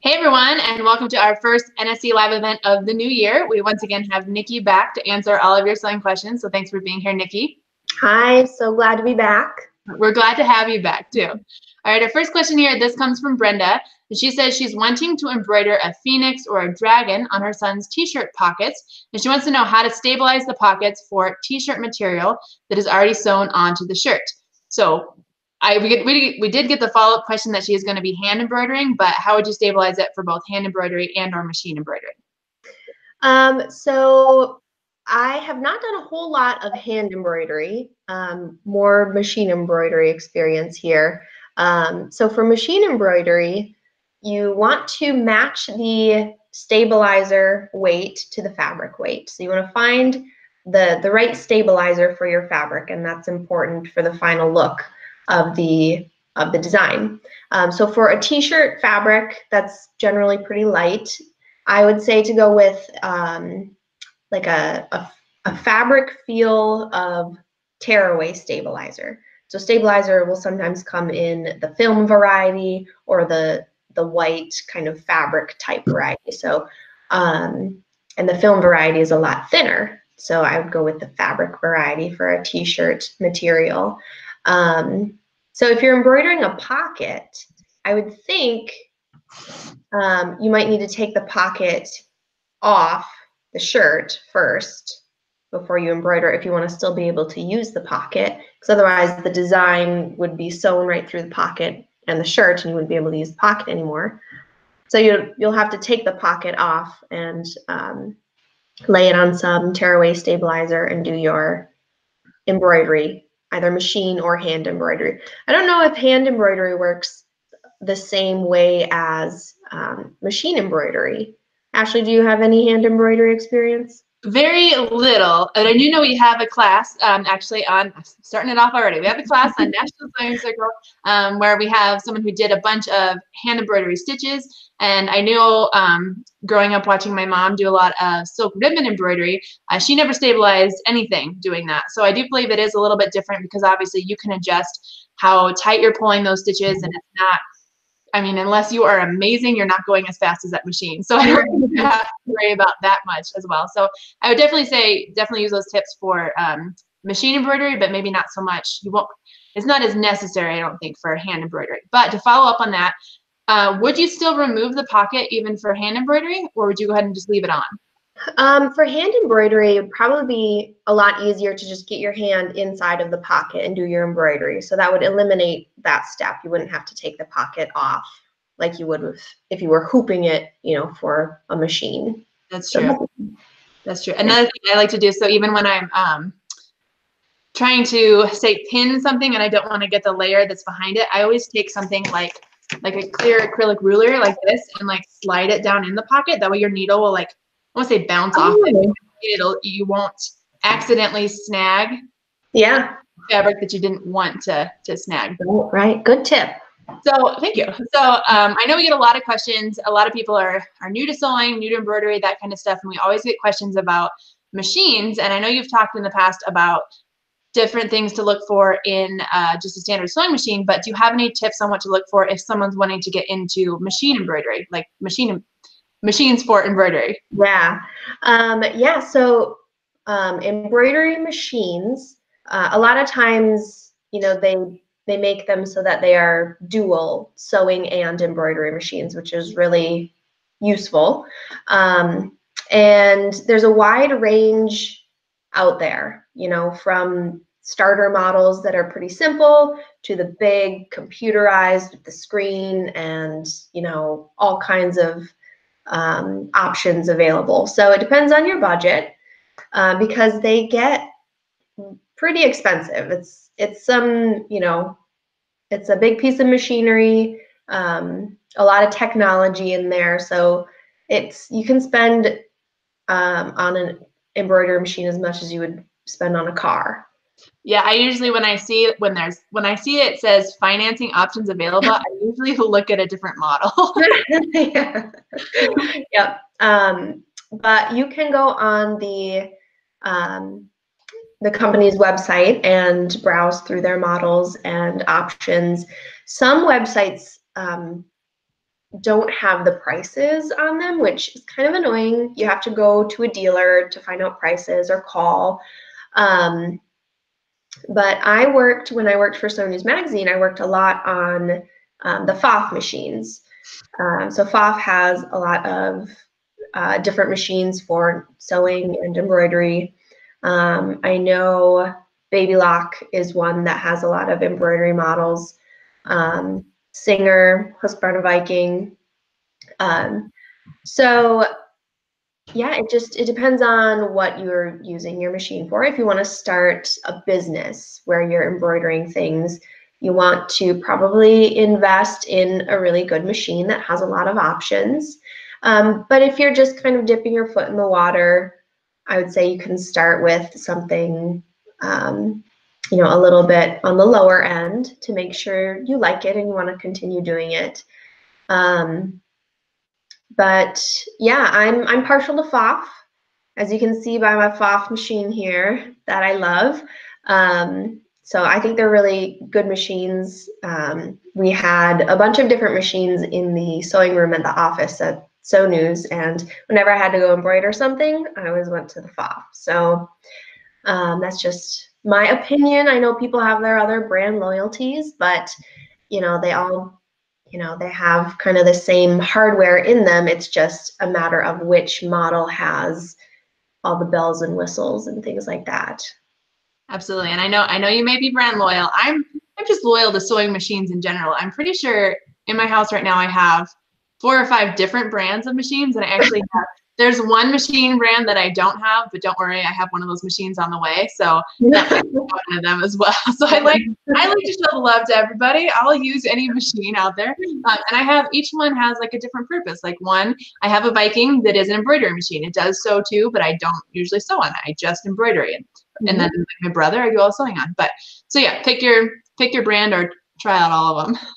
Hey everyone, and welcome to our first NSC Live event of the new year. We once again have Nicki back to answer all of your sewing questions. So thanks for being here, Nicki. Hi, so glad to be back. We're glad to have you back too. All right, our first question here, this comes from Brenda. And she says she's wanting to embroider a phoenix or a dragon on her son's t-shirt pockets. And she wants to know how to stabilize the pockets for t-shirt material that is already sewn onto the shirt. So I we, we, we did get the follow-up question that she is going to be hand embroidering, but how would you stabilize it for both hand embroidery and or machine embroidery? Um, so I have not done a whole lot of hand embroidery, um, more machine embroidery experience here. Um, so for machine embroidery, you want to match the stabilizer weight to the fabric weight. So you want to find the, the right stabilizer for your fabric, and that's important for the final look of the of the design. Um, so for a t-shirt fabric that's generally pretty light, I would say to go with um, like a, a, a fabric feel of tearaway stabilizer. So stabilizer will sometimes come in the film variety or the the white kind of fabric type variety. So um, and the film variety is a lot thinner. So I would go with the fabric variety for a t-shirt material. Um, so if you're embroidering a pocket, I would think um, you might need to take the pocket off the shirt first before you embroider if you want to still be able to use the pocket because otherwise the design would be sewn right through the pocket and the shirt and you wouldn't be able to use the pocket anymore. So you, you'll have to take the pocket off and um, lay it on some tearaway stabilizer and do your embroidery either machine or hand embroidery. I don't know if hand embroidery works the same way as um, machine embroidery. Ashley, do you have any hand embroidery experience? Very little, and I do know we have a class um, actually on starting it off already. We have a class on National Sewing Circle um, where we have someone who did a bunch of hand embroidery stitches. And I knew um, growing up watching my mom do a lot of silk ribbon embroidery, uh, she never stabilized anything doing that. So I do believe it is a little bit different because obviously you can adjust how tight you're pulling those stitches, and it's not I mean, unless you are amazing, you're not going as fast as that machine. So I don't have to worry about that much as well. So I would definitely say, definitely use those tips for um, machine embroidery, but maybe not so much. You won't, it's not as necessary, I don't think, for hand embroidery. But to follow up on that, uh, would you still remove the pocket even for hand embroidery, or would you go ahead and just leave it on? Um, for hand embroidery, it would probably be a lot easier to just get your hand inside of the pocket and do your embroidery. So that would eliminate that step. You wouldn't have to take the pocket off like you would with, if you were hooping it, you know, for a machine. That's true. So, That's true. Another thing I like to do, so even when I'm um, trying to say pin something and I don't want to get the layer that's behind it, I always take something like like a clear acrylic ruler like this and like slide it down in the pocket. That way your needle will like I want to say bounce oh. off it. It'll you won't accidentally snag. Yeah. Fabric that you didn't want to to snag. Right. Good tip. So thank you. So um, I know we get a lot of questions. A lot of people are are new to sewing, new to embroidery, that kind of stuff, and we always get questions about machines. And I know you've talked in the past about different things to look for in uh, just a standard sewing machine. But do you have any tips on what to look for if someone's wanting to get into machine embroidery, like machine machines for embroidery? Yeah, um, yeah. So um, embroidery machines, uh, a lot of times, you know, they they make them so that they are dual sewing and embroidery machines, which is really useful. Um, and there's a wide range out there, you know, from starter models that are pretty simple to the big computerized with the screen and, you know, all kinds of um, options available. So it depends on your budget uh, because they get pretty expensive. It's it's some you know it's a big piece of machinery, um, a lot of technology in there. So it's you can spend um, on an embroidery machine as much as you would spend on a car. Yeah, I usually when I see when there's when I see it says financing options available, I usually look at a different model. yeah. Yep. Um, but you can go on the um, the company's website and browse through their models and options. Some websites um, don't have the prices on them, which is kind of annoying. You have to go to a dealer to find out prices or call. Um, but I worked, when I worked for Sewing News Magazine, I worked a lot on um, the Pfaff machines. Um, so Pfaff has a lot of uh, different machines for sewing and embroidery. Um, I know Baby Lock is one that has a lot of embroidery models. Um, Singer, Husqvarna Viking. Um, so yeah, it just it depends on what you're using your machine for. If you want to start a business where you're embroidering things, you want to probably invest in a really good machine that has a lot of options. Um, but if you're just kind of dipping your foot in the water, I would say you can start with something, um, you know, a little bit on the lower end to make sure you like it and you want to continue doing it. Um, but yeah, I'm I'm partial to Pfaff, as you can see by my Pfaff machine here that I love. Um, so I think they're really good machines. Um, we had a bunch of different machines in the sewing room at the office at Sew News, and whenever I had to go embroider something, I always went to the Pfaff. So um, that's just my opinion. I know people have their other brand loyalties, but you know they all, you know, they have kind of the same hardware in them. It's just a matter of which model has all the bells and whistles and things like that. Absolutely. And I know I know you may be brand loyal. I'm I'm just loyal to sewing machines in general. I'm pretty sure in my house right now I have four or five different brands of machines and I actually have there's one machine brand that I don't have, but don't worry, I have one of those machines on the way. So one of them as well. So I like I like to show the love to everybody. I'll use any machine out there, um, and I have each one has like a different purpose. Like one, I have a Viking that is an embroidery machine. It does sew too, but I don't usually sew on it. I just embroidery it. Mm-hmm. And then my brother, I do all sewing on. But so yeah, pick your pick your brand or try out all of them.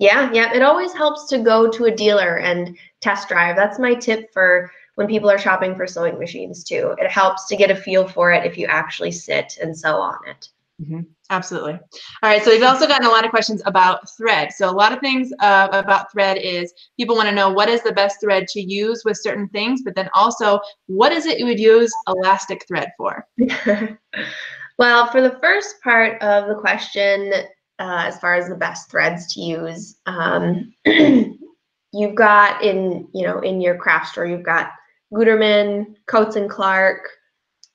Yeah, yeah. It always helps to go to a dealer and test drive. That's my tip for when people are shopping for sewing machines too. It helps to get a feel for it if you actually sit and sew on it. Mm-hmm. Absolutely. All right. So we've also gotten a lot of questions about thread. So a lot of things uh, about thread is people want to know what is the best thread to use with certain things, but then also what is it you would use elastic thread for? well, for the first part of the question, uh, as far as the best threads to use, um, you've got in you know in your craft store, you've got Gutermann, Coats and Clark,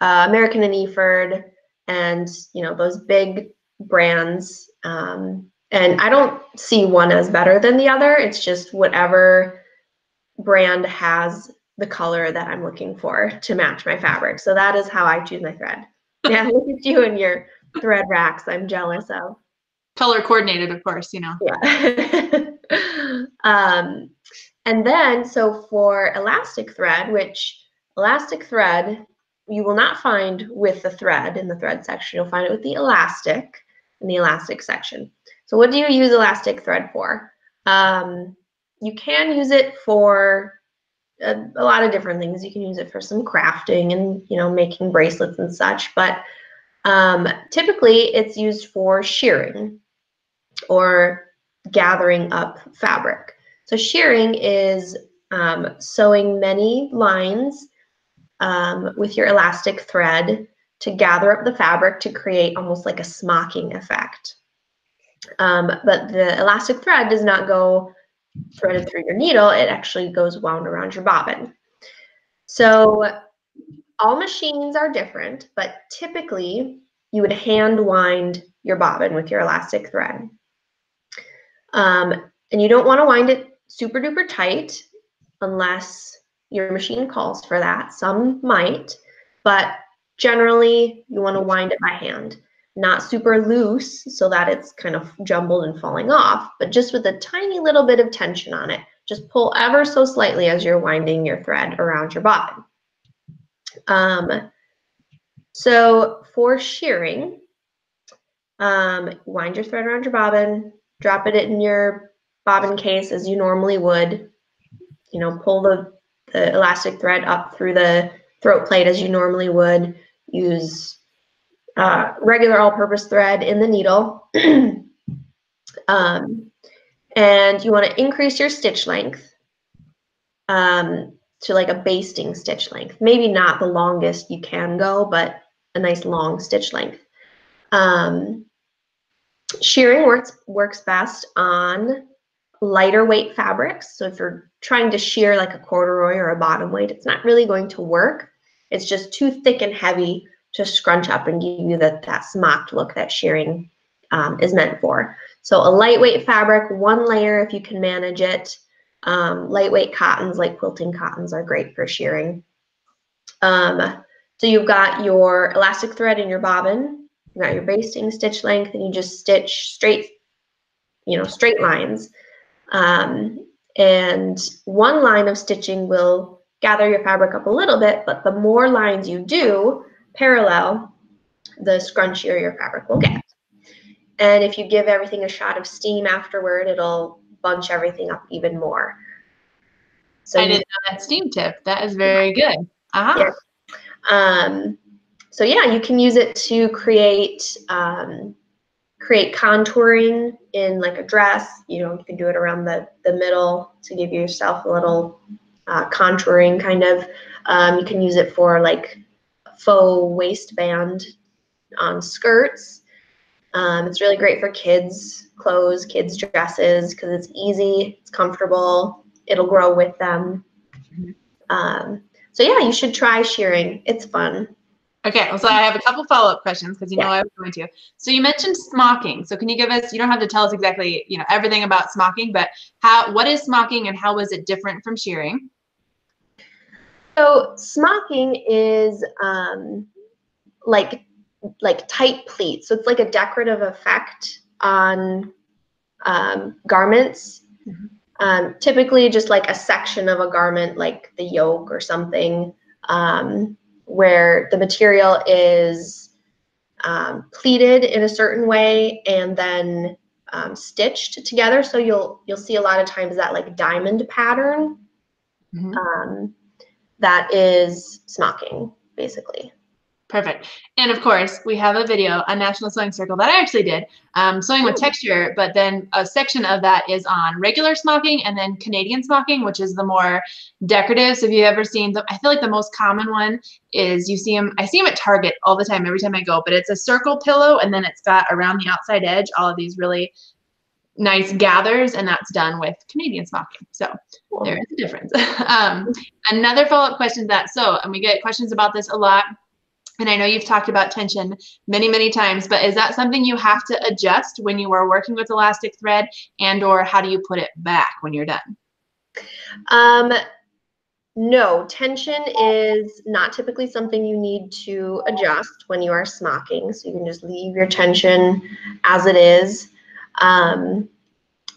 uh, American and Efird, and you know those big brands. Um, and I don't see one as better than the other. It's just whatever brand has the color that I'm looking for to match my fabric. So that is how I choose my thread. Yeah, look at you and your thread racks. I'm jealous of. Color coordinated, of course, you know. Yeah. um, and then, so for elastic thread, which elastic thread you will not find with the thread in the thread section. You'll find it with the elastic in the elastic section. So what do you use elastic thread for? Um, you can use it for a, a, lot of different things. You can use it for some crafting and you know making bracelets and such, but um, typically it's used for shirring or gathering up fabric. So shirring is um, sewing many lines um, with your elastic thread to gather up the fabric to create almost like a smocking effect. Um, but the elastic thread does not go threaded through your needle, it actually goes wound around your bobbin. So all machines are different, but typically you would hand wind your bobbin with your elastic thread. Um, and you don't want to wind it super duper tight unless your machine calls for that. Some might, but generally you want to wind it by hand. Not super loose so that it's kind of jumbled and falling off, but just with a tiny little bit of tension on it. Just pull ever so slightly as you're winding your thread around your bobbin. Um, so for shirring, um, wind your thread around your bobbin, drop it in your bobbin case as you normally would. You know, pull the, the elastic thread up through the throat plate as you normally would. Use uh, regular all-purpose thread in the needle. um, And you want to increase your stitch length um, to like a basting stitch length. Maybe not the longest you can go, but a nice long stitch length. Um, shirring works, works best on lighter weight fabrics. So if you're trying to shirr like a corduroy or a bottom weight, it's not really going to work. It's just too thick and heavy to scrunch up and give you the, that smocked look that shirring um, is meant for. So a lightweight fabric, one layer if you can manage it. Um, lightweight cottons like quilting cottons are great for shirring. Um, so you've got your elastic thread in your bobbin, you've got your basting stitch length, and you just stitch straight, you know, straight lines. Um, and one line of stitching will gather your fabric up a little bit, but the more lines you do parallel, the scrunchier your fabric will get. And if you give everything a shot of steam afterward, it'll bunch everything up even more. So I didn't know that steam tip. That is very good. Uh-huh. Yeah. Um, so yeah, you can use it to create um, create contouring in like a dress. You know, you can do it around the, the middle to give yourself a little uh, contouring kind of. Um, you can use it for like faux waistband on skirts. Um, it's really great for kids' clothes, kids' dresses, because it's easy, it's comfortable, it'll grow with them. Mm-hmm. Um, so yeah, you should try shirring. It's fun. Okay, so I have a couple follow-up questions because you know I was going to. So you mentioned smocking. So can you give us? You don't have to tell us exactly, you know, everything about smocking, but how? What is smocking, and how was it different from shirring? So smocking is um, like like tight pleats. So it's like a decorative effect on um, garments. Mm-hmm. Um, typically, just like a section of a garment, like the yoke or something. Um, where the material is um, pleated in a certain way and then um, stitched together. So you'll you'll see a lot of times that like diamond pattern mm-hmm. um, that is smocking basically. Perfect. And of course, we have a video on National Sewing Circle that I actually did, um, sewing with texture, but then a section of that is on regular smocking and then Canadian smocking, which is the more decorative. So if you've ever seen them, I feel like the most common one is you see them, I see them at Target all the time, every time I go, but it's a circle pillow and then it's got around the outside edge all of these really nice gathers and that's done with Canadian smocking. So there is a difference. um, another follow-up question to that. So, and we get questions about this a lot and I know you've talked about tension many, many times, but is that something you have to adjust when you are working with elastic thread and or how do you put it back when you're done? Um, no, tension is not typically something you need to adjust when you are smocking. So you can just leave your tension as it is. Um,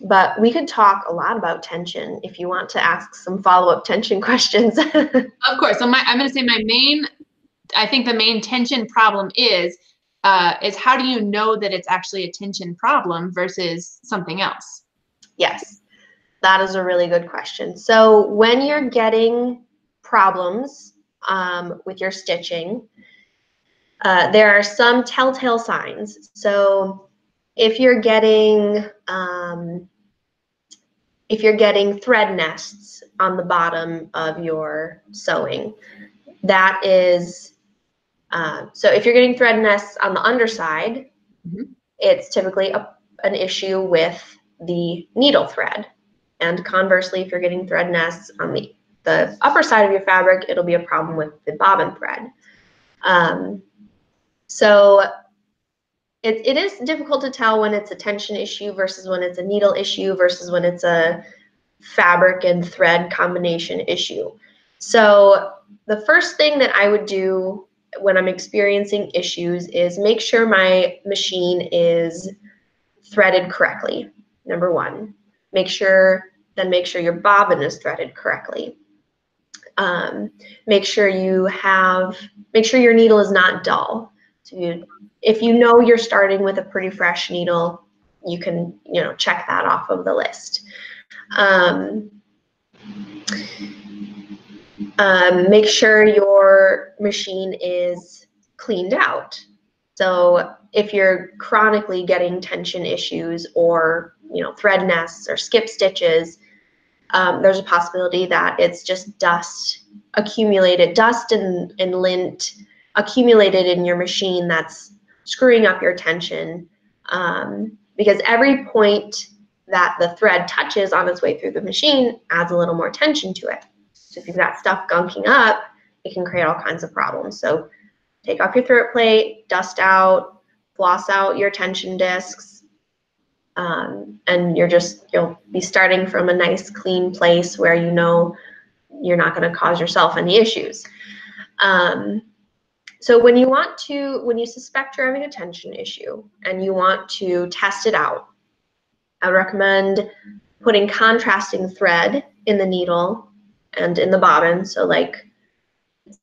but we could talk a lot about tension if you want to ask some follow-up tension questions. of course. So my, I'm going to say my main I think the main tension problem is uh, is how do you know that it's actually a tension problem versus something else? Yes, that is a really good question. So when you're getting problems um, with your stitching, uh, there are some telltale signs. So if you're getting um, if you're getting thread nests on the bottom of your sewing, that is um, so if you're getting thread nests on the underside, mm-hmm. it's typically a, an issue with the needle thread. And conversely, if you're getting thread nests on the, the upper side of your fabric, it'll be a problem with the bobbin thread. Um, so it, it is difficult to tell when it's a tension issue versus when it's a needle issue versus when it's a fabric and thread combination issue. So the first thing that I would do when I'm experiencing issues is make sure my machine is threaded correctly. Number one, make sure then make sure your bobbin is threaded correctly. Um, make sure you have make sure your needle is not dull. So you, if you know you're starting with a pretty fresh needle, you can you know check that off of the list. Um, um, make sure your machine is cleaned out. So if you're chronically getting tension issues or you know thread nests or skip stitches, um, there's a possibility that it's just dust accumulated, dust and, and lint accumulated in your machine that's screwing up your tension. Um, because every point that the thread touches on its way through the machine adds a little more tension to it. So if you've got stuff gunking up, it can create all kinds of problems. So take off your throat plate, dust out, floss out your tension discs, um, and you're just, you'll be starting from a nice clean place where you know you're not going to cause yourself any issues. Um, so when you want to, when you suspect you're having a tension issue and you want to test it out, I recommend putting contrasting thread in the needle and in the bobbin. So like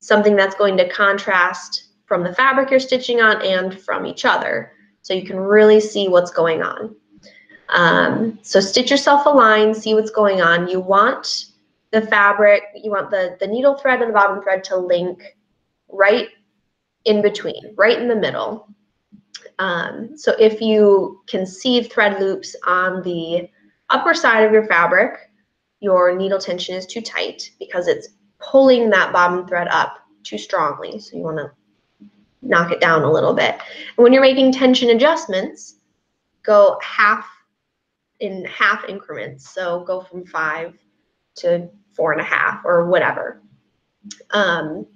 something that's going to contrast from the fabric you're stitching on and from each other. So you can really see what's going on. Um, so stitch yourself a line, see what's going on. You want the fabric, you want the, the needle thread and the bobbin thread to link right in between, right in the middle. Um, so if you conceive thread loops on the upper side of your fabric, your needle tension is too tight because it's pulling that bobbin thread up too strongly. So you want to knock it down a little bit. And when you're making tension adjustments, go half in half increments. So go from five to four and a half or whatever. Um,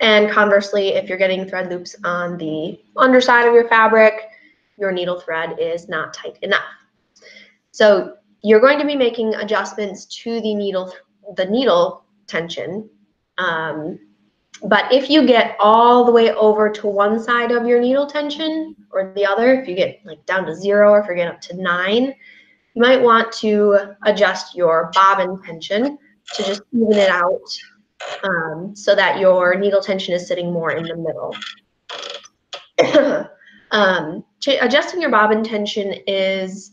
and conversely, if you're getting thread loops on the underside of your fabric, your needle thread is not tight enough. So you're going to be making adjustments to the needle, the needle tension. Um, but if you get all the way over to one side of your needle tension or the other, if you get like down to zero or if you get up to nine, you might want to adjust your bobbin tension to just even it out um, so that your needle tension is sitting more in the middle. um, adjusting your bobbin tension is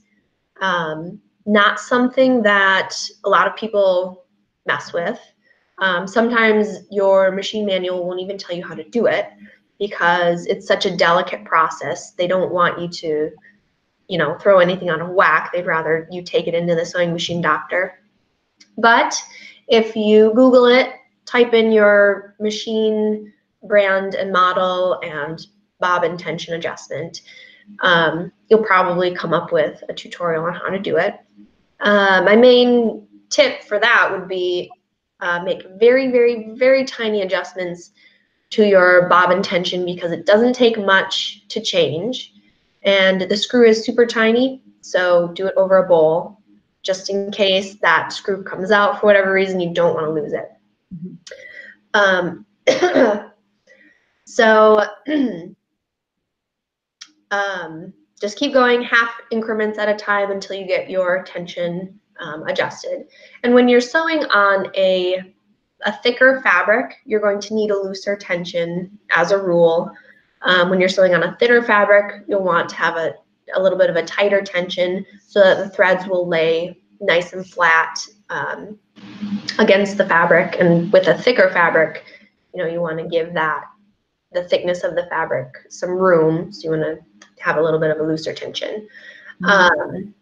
um, not something that a lot of people mess with. Um, sometimes your machine manual won't even tell you how to do it because it's such a delicate process. They don't want you to, you know, throw anything on a whack. They'd rather you take it into the sewing machine doctor. But if you Google it, type in your machine brand and model and bobbin tension adjustment, um, you'll probably come up with a tutorial on how to do it. Uh, my main tip for that would be uh, make very, very, very tiny adjustments to your bobbin tension because it doesn't take much to change. And the screw is super tiny, so do it over a bowl just in case that screw comes out for whatever reason, you don't want to lose it. Um, so um, just keep going half increments at a time until you get your tension um, adjusted. And when you're sewing on a, a thicker fabric, you're going to need a looser tension as a rule. Um, when you're sewing on a thinner fabric, you'll want to have a, a little bit of a tighter tension so that the threads will lay nice and flat um, against the fabric. And with a thicker fabric, you know, you want to give that the thickness of the fabric some room. So you want to have a little bit of a looser tension. Mm-hmm. Um,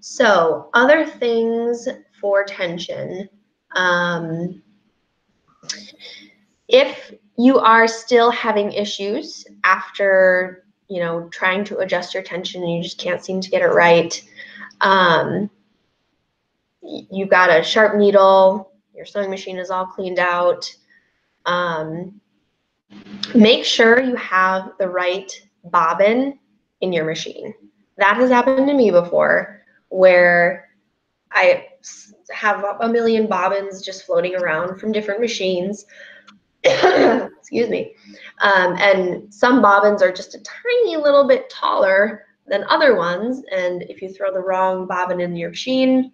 so other things for tension. Um, if you are still having issues after you know trying to adjust your tension and you just can't seem to get it right um, you've got a sharp needle your sewing machine is all cleaned out um, make sure you have the right bobbin in your machine that has happened to me before where I have a million bobbins just floating around from different machines. Excuse me. Um, and some bobbins are just a tiny little bit taller than other ones. And if you throw the wrong bobbin in your machine,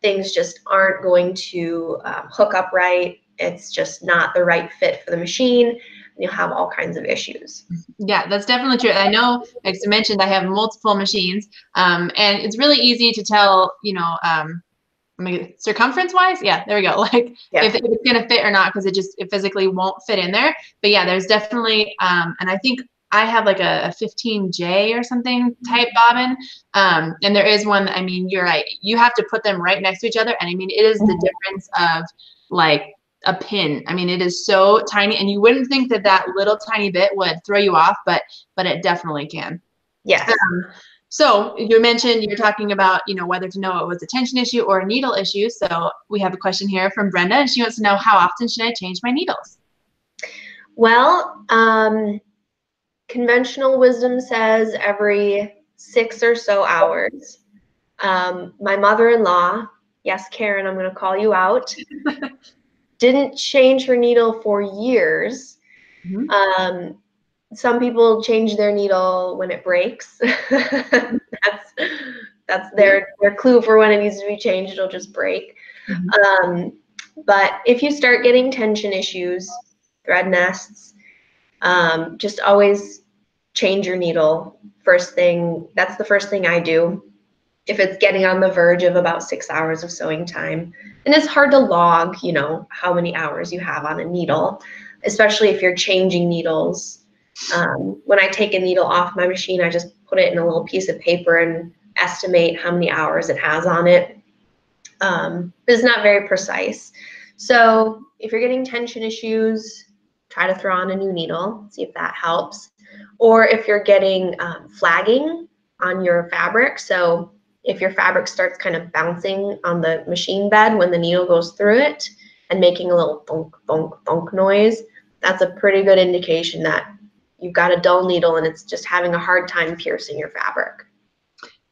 things just aren't going to um, hook up right. It's just not the right fit for the machine you'll have all kinds of issues. Yeah, that's definitely true. I know, as I mentioned, I have multiple machines, um, and it's really easy to tell, you know, um, circumference wise. Yeah, there we go. Like yeah. if, if, it's gonna fit or not, because it just it physically won't fit in there. But yeah, there's definitely, um, and I think I have like a, a 15J or something type bobbin. Um, and there is one, I mean, you're right. You have to put them right next to each other. And I mean, it is the Mhm. difference of like a pin. I mean, it is so tiny and you wouldn't think that that little tiny bit would throw you off, but, but it definitely can. Yes. Um, so you mentioned you're talking about, you know, whether to know it was a tension issue or a needle issue. So we have a question here from Brenda, and she wants to know how often should I change my needles? Well, um, conventional wisdom says every six or so hours. Um, my mother in law, yes, Karen, I'm going to call you out, didn't change her needle for years. Mhm. Um, some people change their needle when it breaks. that's that's their their clue for when it needs to be changed. It'll just break. Um, but if you start getting tension issues, thread nests, um, just always change your needle first thing. That's the first thing I do. If it's getting on the verge of about six hours of sewing time, and it's hard to log, you know, how many hours you have on a needle, especially if you're changing needles. Um, when I take a needle off my machine, I just put it in a little piece of paper and estimate how many hours it has on it. Um, but it's not very precise. So if you're getting tension issues, try to throw on a new needle, see if that helps. Or if you're getting um, flagging on your fabric, so if your fabric starts kind of bouncing on the machine bed when the needle goes through it and making a little thunk, thunk, thunk noise, that's a pretty good indication that you've got a dull needle and it's just having a hard time piercing your fabric.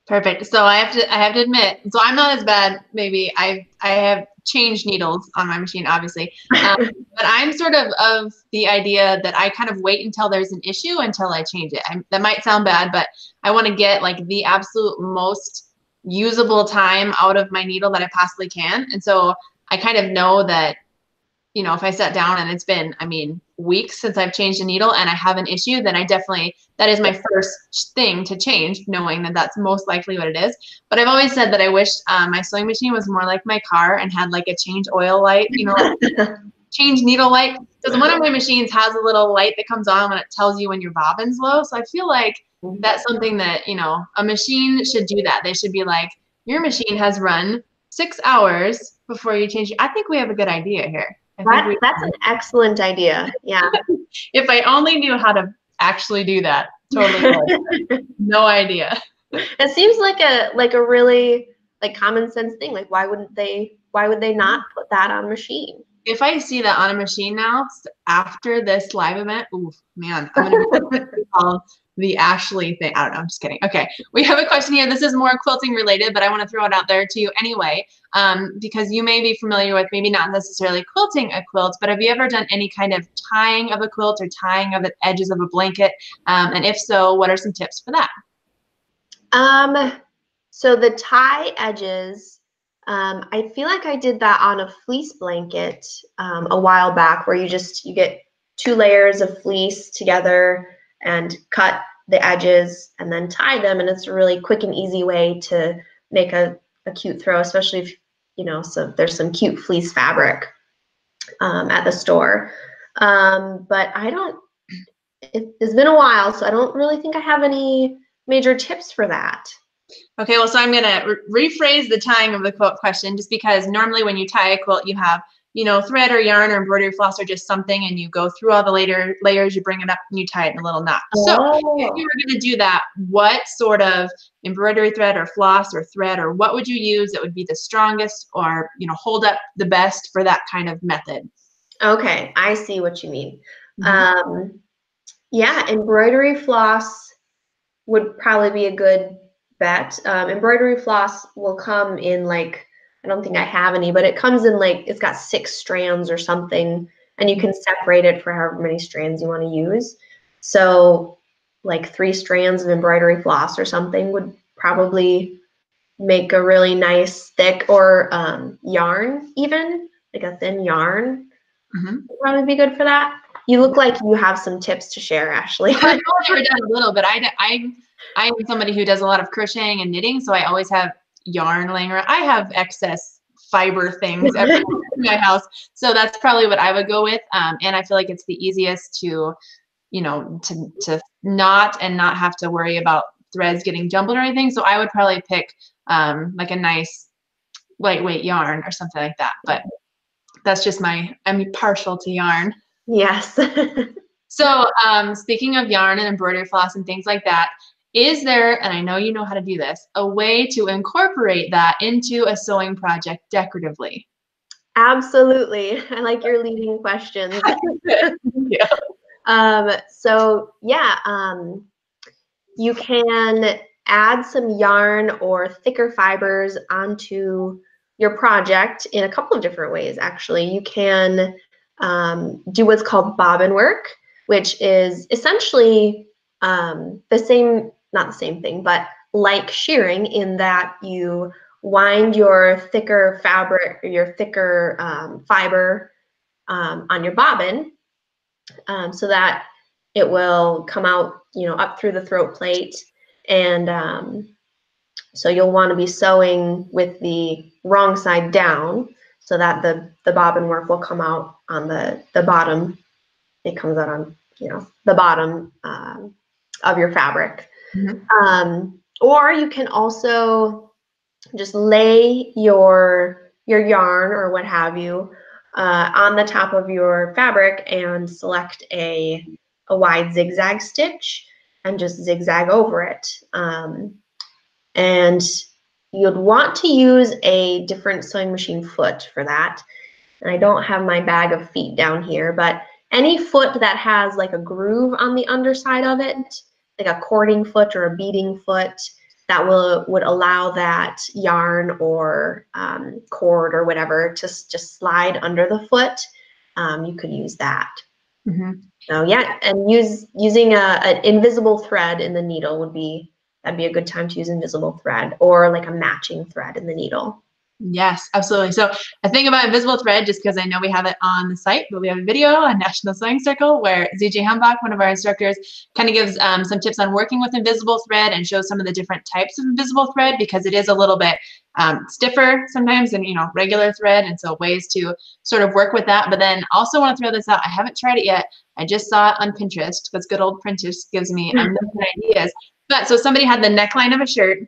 Perfect. So I have to I have to admit, so I'm not as bad. Maybe I I have changed needles on my machine, obviously, um, but I'm sort of of the idea that I kind of wait until there's an issue until I change it. i that might sound bad, but I want to get like the absolute most usable time out of my needle that I possibly can, and so I kind of know that you know if I sat down and it's been I mean weeks since I've changed a needle and I have an issue, then I definitely that is my first thing to change, knowing that that's most likely what it is. But I've always said that I wish um, my sewing machine was more like my car and had like a change oil light, you know, like change needle light. Because one of my machines has a little light that comes on when it tells you when your bobbin's low. So I feel like Mm-hmm. that's something that, you know, a machine should do that. They should be like, your machine has run six hours before you change. I think we have a good idea here. That, we- that's an excellent idea. Yeah. if I only knew how to actually do that. Totally. no idea. It seems like a like a really like common sense thing. Like why wouldn't they why would they not mm-hmm. put that on machine? If I see that on a machine now after this live event, oh man, I'm gonna be called the Ashley thing. I don't know. I'm just kidding. Okay, we have a question here. This is more quilting related, but I want to throw it out there to you anyway, um, because you may be familiar with maybe not necessarily quilting a quilt, but have you ever done any kind of tying of a quilt or tying of the edges of a blanket? Um, and if so, what are some tips for that? Um so the tie edges, um, I feel like I did that on a fleece blanket um, a while back where you just you get two layers of fleece together and cut the edges and then tie them and it's a really quick and easy way to make a, a cute throw, especially if you know so there's some cute fleece fabric um, at the store. Um, but I don't it, it's been a while, so I don't really think I have any major tips for that. Okay, well, so I'm gonna re- rephrase the tying of the quilt question, just because normally when you tie a quilt, you have, you know, thread or yarn or embroidery floss or just something, and you go through all the later layers, you bring it up, and you tie it in a little knot. So if Oh. you were gonna do that, what sort of embroidery thread or floss or thread or what would you use that would be the strongest or you know hold up the best for that kind of method? Okay, I see what you mean. Mhm. Um, yeah, embroidery floss would probably be a good bet. Um, embroidery floss will come in like, I don't think I have any, but it comes in like, it's got six strands or something, and you can separate it for however many strands you want to use. So, like three strands of embroidery floss or something would probably make a really nice thick or um, yarn, even like a thin yarn Mhm. would probably be good for that. You look like you have some tips to share, Ashley. I've only ever done a little, but I, I, I'm somebody who does a lot of crocheting and knitting, so I always have yarn laying around. I have excess fiber things everywhere in my house, so that's probably what I would go with. Um, and I feel like it's the easiest to you know, to, to knot and not have to worry about threads getting jumbled or anything. So I would probably pick um, like a nice lightweight yarn or something like that. But that's just my, I'm partial to yarn. Yes. so um, speaking of yarn and embroidery floss and things like that, is there, and I know you know how to do this, a way to incorporate that into a sewing project decoratively? Absolutely. I like your leading questions. yeah. Um, so yeah, um, you can add some yarn or thicker fibers onto your project in a couple of different ways, actually. You can um, do what's called bobbin work, which is essentially um, the same, not the same thing, but like shirring in that you wind your thicker fabric, your thicker um, fiber um, on your bobbin um, so that it will come out, you know, up through the throat plate. And um, so you'll want to be sewing with the wrong side down so that the, the bobbin work will come out on the, the bottom. It comes out on, you know, the bottom um, of your fabric. Mm-hmm. Um, or you can also just lay your your yarn or what have you uh, on the top of your fabric and select a, a wide zigzag stitch and just zigzag over it. Um, and you'd want to use a different sewing machine foot for that. And I don't have my bag of feet down here, but any foot that has like a groove on the underside of it, like a cording foot or a beading foot, that will would allow that yarn or um, cord or whatever to just slide under the foot. Um, you could use that. Mm-hmm. So yeah, and use using a, an invisible thread in the needle would be that'd be a good time to use invisible thread or like a matching thread in the needle. Yes, absolutely. So I think about invisible thread just because I know we have it on the site, but we have a video on National Sewing Circle where ZJ Humbach, one of our instructors, kind of gives um, some tips on working with invisible thread and shows some of the different types of invisible thread because it is a little bit um, stiffer sometimes than you know regular thread, and so ways to sort of work with that. But then also want to throw this out. I haven't tried it yet. I just saw it on Pinterest because good old Pinterest gives me um, ideas. But so somebody had the neckline of a shirt,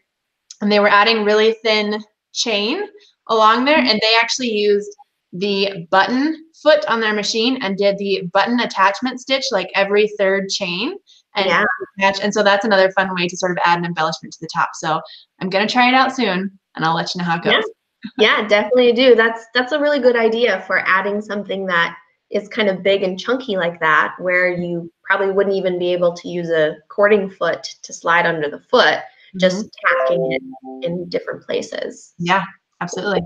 and they were adding really thin chain along there mm-hmm. and they actually used the button foot on their machine and did the button attachment stitch like every third chain and yeah. And so that's another fun way to sort of add an embellishment to the top. So I'm gonna try it out soon and I'll let you know how it goes. Yeah, yeah definitely do. That's that's a really good idea for adding something that is kind of big and chunky like that, where you probably wouldn't even be able to use a cording foot to slide under the foot just mm-hmm. tacking it in different places. Yeah, absolutely.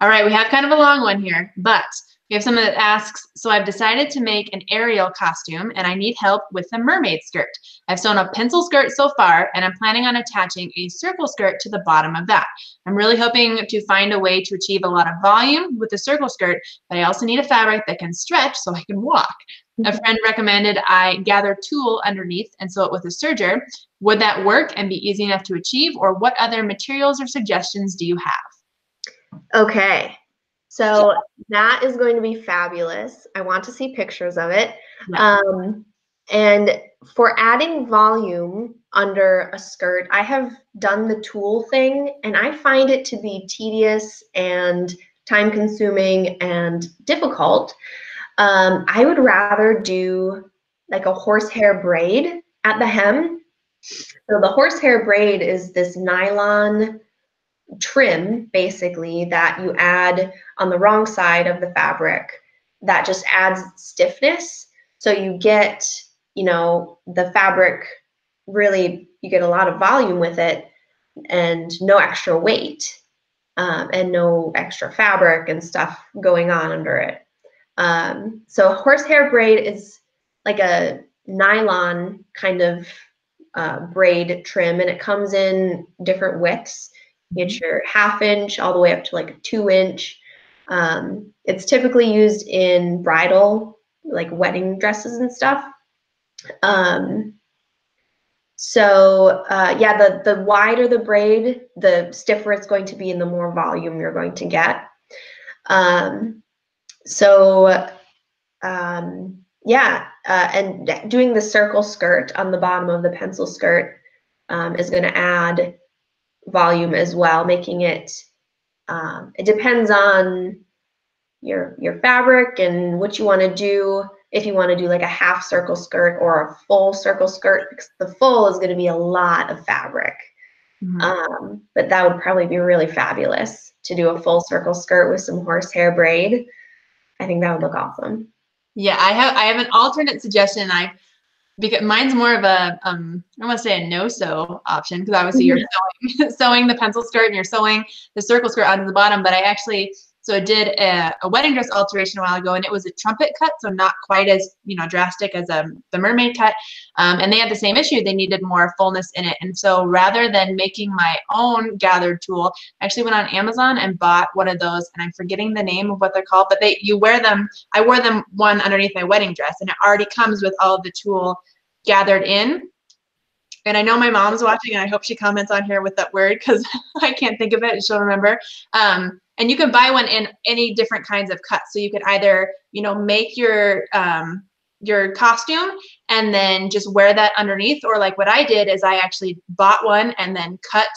All right, we have kind of a long one here, but we have someone that asks, so I've decided to make an Ariel costume and I need help with the mermaid skirt. I've sewn a pencil skirt so far and I'm planning on attaching a circle skirt to the bottom of that. I'm really hoping to find a way to achieve a lot of volume with the circle skirt, but I also need a fabric that can stretch so I can walk. A mm-hmm. friend recommended I gather tulle underneath and sew it with a serger. Would that work and be easy enough to achieve or what other materials or suggestions do you have? Okay, so that is going to be fabulous. I want to see pictures of it. Yeah. Um, and for adding volume under a skirt, I have done the tulle thing and I find it to be tedious and time consuming and difficult. Um, I would rather do like a horsehair braid at the hem. So the horsehair braid is this nylon trim basically that you add on the wrong side of the fabric that just adds stiffness. So you get, you know, the fabric really, you get a lot of volume with it and no extra weight um, and no extra fabric and stuff going on under it. Um, so horsehair braid is like a nylon kind of uh, braid trim and it comes in different widths. You get your half inch all the way up to like a two inch. Um, it's typically used in bridal, like wedding dresses and stuff. Um, so uh, yeah, the, the wider the braid, the stiffer it's going to be and the more volume you're going to get. Um, so um, yeah, uh, and doing the circle skirt on the bottom of the pencil skirt um, is going to add volume as well, making it. Um, it depends on your your fabric and what you want to do. If you want to do like a half circle skirt or a full circle skirt, the full is going to be a lot of fabric. Mm-hmm. Um, but that would probably be really fabulous to do a full circle skirt with some horsehair braid. I think that would look awesome. Yeah, I have I have an alternate suggestion. I because mine's more of a um I want to say a no sew option because obviously you're sewing sewing the pencil skirt and you're sewing the circle skirt onto the bottom. But I actually so I did a, a, wedding dress alteration a while ago, and it was a trumpet cut, so not quite as you know drastic as um, the mermaid cut. Um, and they had the same issue; they needed more fullness in it. And so rather than making my own gathered tulle, I actually went on Amazon and bought one of those. And I'm forgetting the name of what they're called, but they you wear them. I wore them one underneath my wedding dress, and it already comes with all of the tulle gathered in. And I know my mom's watching, and I hope she comments on here with that word because I can't think of it, and she'll remember. Um, and you can buy one in any different kinds of cuts. So you could either you know make your um, your costume and then just wear that underneath or like what i did is i actually bought one and then cut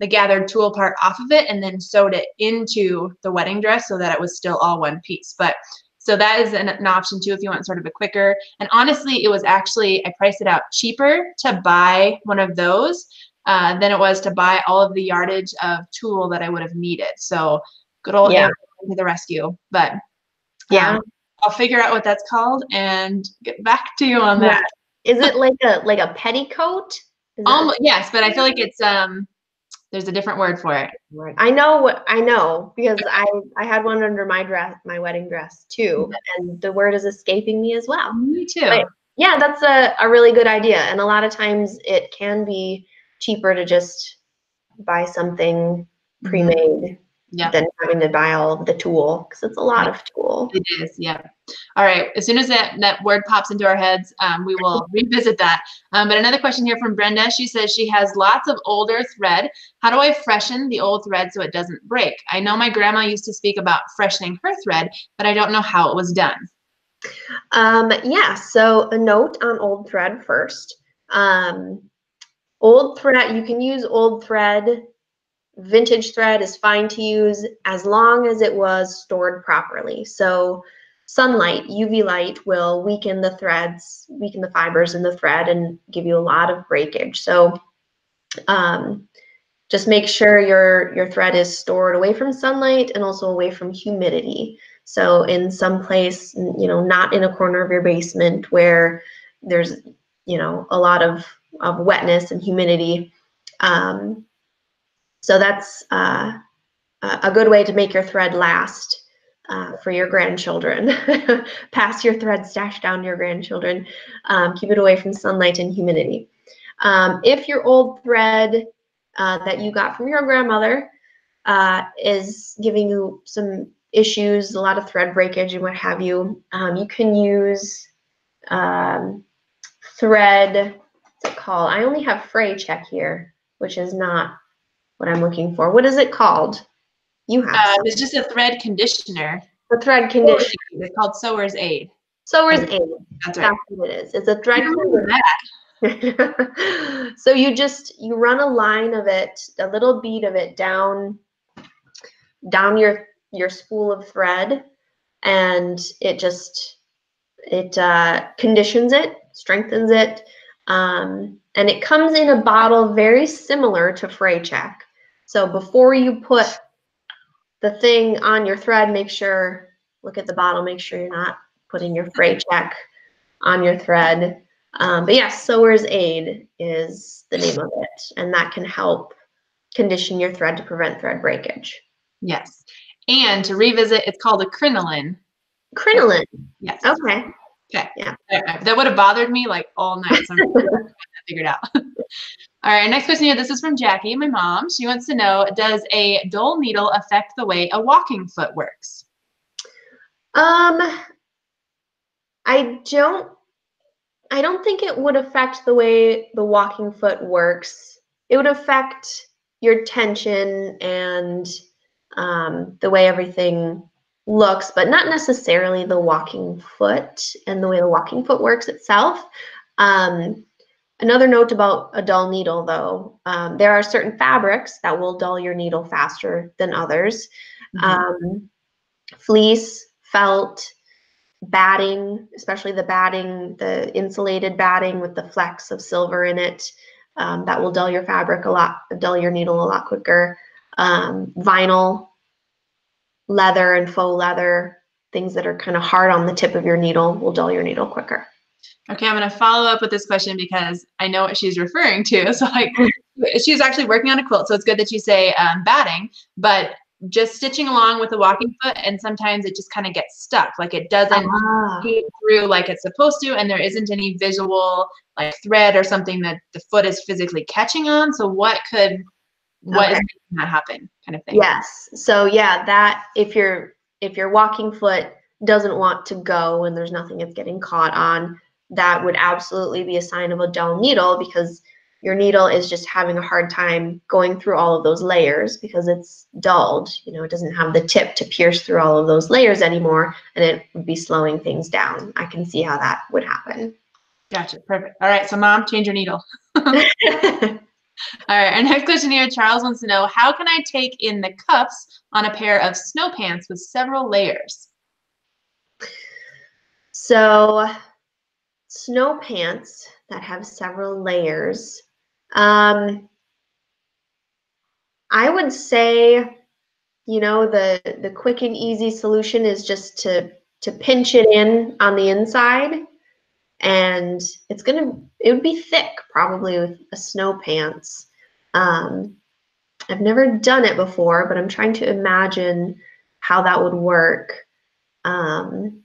the gathered tulle part off of it and then sewed it into the wedding dress so that it was still all one piece. But so that is an, an option too if you want sort of a quicker and honestly it was actually i priced it out cheaper to buy one of those uh, than it was to buy all of the yardage of tulle that i would have needed. So good old yeah. to the rescue. But yeah, um, I'll figure out what that's called and get back to you on that. Is it like a like a petticoat? Um, yes, but I feel like it's um there's a different word for it. I know what I know because I I had one under my dress, my wedding dress too, and the word is escaping me as well. Me too. But yeah, that's a, a really good idea. And a lot of times it can be cheaper to just buy something mm-hmm. pre-made yeah. than having to buy all of the tulle because it's a lot of tulle. It is, yeah. All right. As soon as that, that word pops into our heads, um, we will revisit that. Um, but another question here from Brenda. She says she has lots of older thread. How do I freshen the old thread so it doesn't break? I know my grandma used to speak about freshening her thread, but I don't know how it was done. Um, yeah. So a note on old thread first. Um, old thread, you can use old thread vintage thread is fine to use as long as it was stored properly. So sunlight, UV light will weaken the threads, weaken the fibers in the thread and give you a lot of breakage. So um, just make sure your, your thread is stored away from sunlight and also away from humidity. So in some place, you know, not in a corner of your basement where there's, you know, a lot of, of wetness and humidity. Um, so that's uh, a good way to make your thread last uh, for your grandchildren. Pass your thread stash down to your grandchildren. Um, keep it away from sunlight and humidity. Um, if your old thread uh, that you got from your grandmother uh, is giving you some issues, a lot of thread breakage and what have you, um, you can use um, thread, what's it called? I only have fray check here, which is not what I'm looking for. What is it called? You have. Uh, it's just a thread conditioner. The thread conditioner. It's called Sewer's Aid. Sewer's Aid. That's right. That's what it is. It's a thread conditioner. so you just you run a line of it, a little bead of it down down your your spool of thread, and it just it uh, conditions it, strengthens it, um, and it comes in a bottle very similar to Fray Check. So before you put the thing on your thread, make sure, look at the bottle, make sure you're not putting your fray check on your thread. Um, but yes, Sewer's Aid is the name of it, and that can help condition your thread to prevent thread breakage. Yes. And to revisit, it's called a crinoline. Crinoline? Yes. Okay. Okay. Yeah. That would have bothered me like all night. So I'm figured out. All right, next question here. This is from Jackie, my mom. She wants to know, does a dull needle affect the way a walking foot works? Um, I don't, I don't think it would affect the way the walking foot works. It would affect your tension and um, the way everything looks, but not necessarily the walking foot and the way the walking foot works itself. Um, another note about a dull needle, though, um, there are certain fabrics that will dull your needle faster than others. Mm-hmm. Um, fleece, felt, batting, especially the batting, the insulated batting with the flecks of silver in it, um, that will dull your fabric a lot, dull your needle a lot quicker. Um, vinyl, leather and faux leather, things that are kind of hard on the tip of your needle will dull your needle quicker. Okay, I'm going to follow up with this question because I know what she's referring to. So, like, she's actually working on a quilt, so it's good that you say um, batting, but just stitching along with the walking foot, and sometimes it just kind of gets stuck, like it doesn't ah. through like it's supposed to, and there isn't any visual like thread or something that the foot is physically catching on. So, what could what okay. is making that happen kind of thing yes so yeah that if your if your walking foot doesn't want to go and there's nothing it's getting caught on that would absolutely be a sign of a dull needle because your needle is just having a hard time going through all of those layers because it's dulled you know it doesn't have the tip to pierce through all of those layers anymore and it would be slowing things down. I can see how that would happen. Gotcha perfect. All right so mom change your needle. All right, our next question here, Charles wants to know, how can I take in the cuffs on a pair of snow pants with several layers? So snow pants that have several layers. Um, I would say, you know, the, the quick and easy solution is just to, to pinch it in on the inside. And it's gonna it would be thick probably with a snow pants. Um, i've never done it before but i'm trying to imagine how that would work. Um,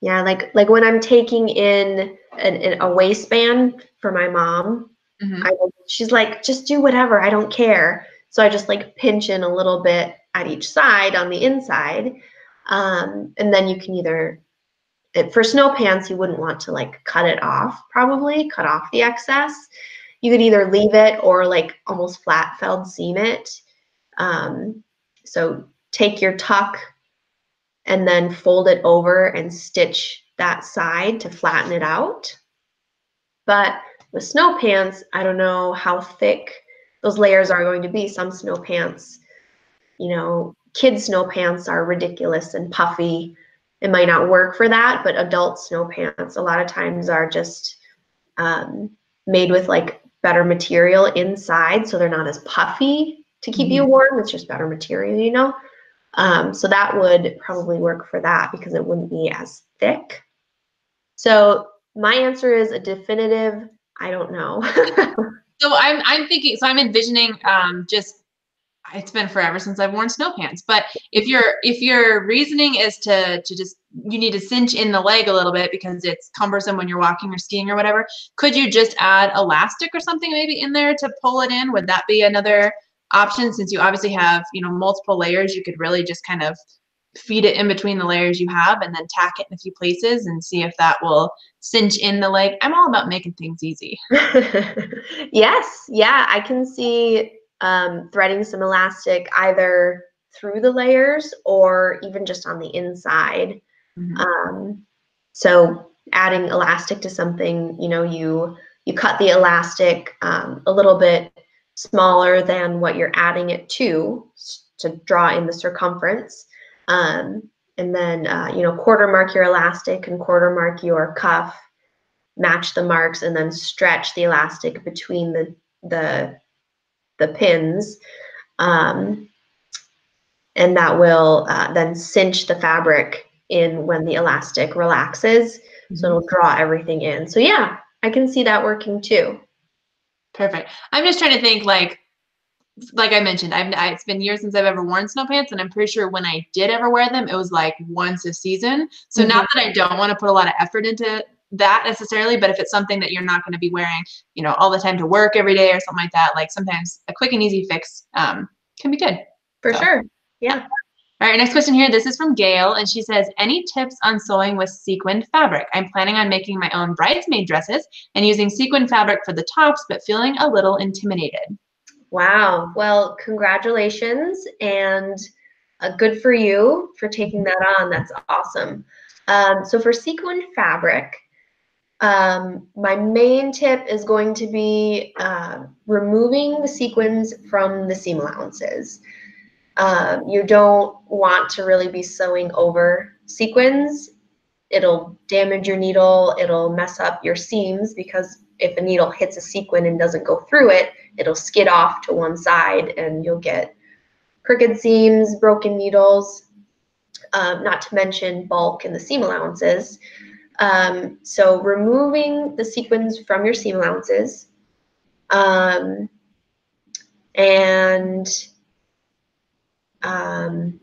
yeah like like when i'm taking in an, a waistband for my mom mm-hmm. I, she's like just do whatever i don't care so i just like pinch in a little bit at each side on the inside um, and then you can either it, for snow pants, you wouldn't want to like cut it off, probably cut off the excess. You could either leave it or like almost flat felled seam it. Um, so take your tuck and then fold it over and stitch that side to flatten it out. But with snow pants, I don't know how thick those layers are going to be. Some snow pants, you know, kids' snow pants are ridiculous and puffy it might not work for that, but adult snow pants a lot of times are just um, made with like better material inside, so they're not as puffy to keep mm-hmm. you warm. It's just better material, you know. Um, so that would probably work for that because it wouldn't be as thick. So my answer is a definitive. I don't know. so I'm I'm thinking. So I'm envisioning um, just it's been forever since I've worn snow pants. But if your if your reasoning is to to just you need to cinch in the leg a little bit because it's cumbersome when you're walking or skiing or whatever, could you just add elastic or something maybe in there to pull it in? Would that be another option since you obviously have, you know, multiple layers, you could really just kind of feed it in between the layers you have and then tack it in a few places and see if that will cinch in the leg. I'm all about making things easy. yes, yeah, I can see um, threading some elastic either through the layers or even just on the inside. Mm-hmm. Um, so adding elastic to something, you know, you you cut the elastic um, a little bit smaller than what you're adding it to to draw in the circumference. Um, and then, uh, you know, quarter mark your elastic and quarter mark your cuff, match the marks, and then stretch the elastic between the, the the pins. Um, and that will uh, then cinch the fabric in when the elastic relaxes. Mm-hmm. So it'll draw everything in. So yeah, I can see that working too. Perfect. I'm just trying to think like, like I mentioned, I've I, it's been years since I've ever worn snow pants, and I'm pretty sure when I did ever wear them, it was like once a season. So mm-hmm. not that I don't want to put a lot of effort into that necessarily, but if it's something that you're not going to be wearing, you know, all the time to work every day or something like that, like sometimes a quick and easy fix um, can be good. For so. sure. Yeah. All right, next question here. This is from Gail, and she says, Any tips on sewing with sequined fabric? I'm planning on making my own bridesmaid dresses and using sequined fabric for the tops, but feeling a little intimidated. Wow. Well, congratulations. And Uh, good for you for taking that on. That's awesome. Um, so for sequined fabric, um, my main tip is going to be uh, removing the sequins from the seam allowances. Um, you don't want to really be sewing over sequins. It'll damage your needle. It'll mess up your seams because if a needle hits a sequin and doesn't go through it, it'll skid off to one side and you'll get crooked seams, broken needles, um, not to mention bulk in the seam allowances. Um, so removing the sequins from your seam allowances um, and um,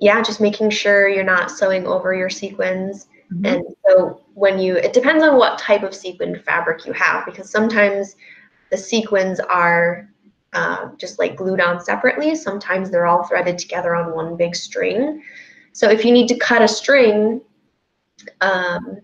yeah, just making sure you're not sewing over your sequins. Mm-hmm. And so when you, it depends on what type of sequined fabric you have, because sometimes the sequins are uh, just like glued on separately. Sometimes they're all threaded together on one big string. So if you need to cut a string um,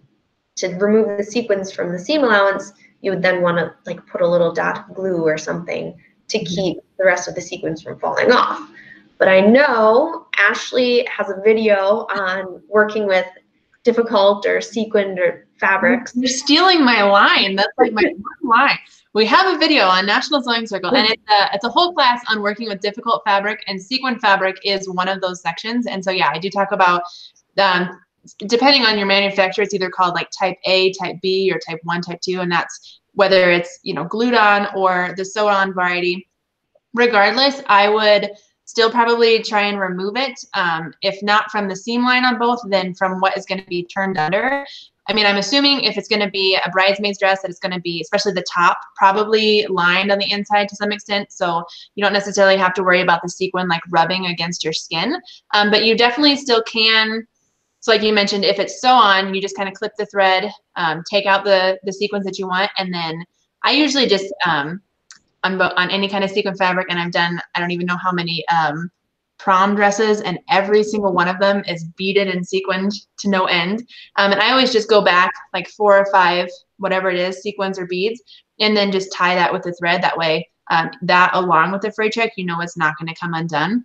to remove the sequins from the seam allowance, you would then want to like put a little dot of glue or something to mm-hmm. keep the rest of the sequins from falling off. But I know Ashley has a video on working with difficult or sequined or fabrics. You're stealing my line. That's like my line. We have a video on National Sewing Circle, and it's a, it's a whole class on working with difficult fabric, and sequin fabric is one of those sections. And so, yeah, I do talk about um, depending on your manufacturer, it's either called like type A, type B, or type 1, type 2, and that's whether it's, you know, glued on or the sew on variety. Regardless, I would still probably try and remove it. Um, if not from the seam line on both, then from what is going to be turned under. I mean, I'm assuming if it's going to be a bridesmaid's dress, that it's going to be, especially the top, probably lined on the inside to some extent. So you don't necessarily have to worry about the sequin like rubbing against your skin. Um, but you definitely still can so like you mentioned, if it's sew on, you just kind of clip the thread, um, take out the, the sequins that you want. And then I usually just, um, on, on any kind of sequin fabric, and I've done, I don't even know how many um, prom dresses, and every single one of them is beaded and sequined to no end. Um, and I always just go back like four or five, whatever it is, sequins or beads, and then just tie that with the thread. That way, um, that along with the fray check, you know it's not going to come undone.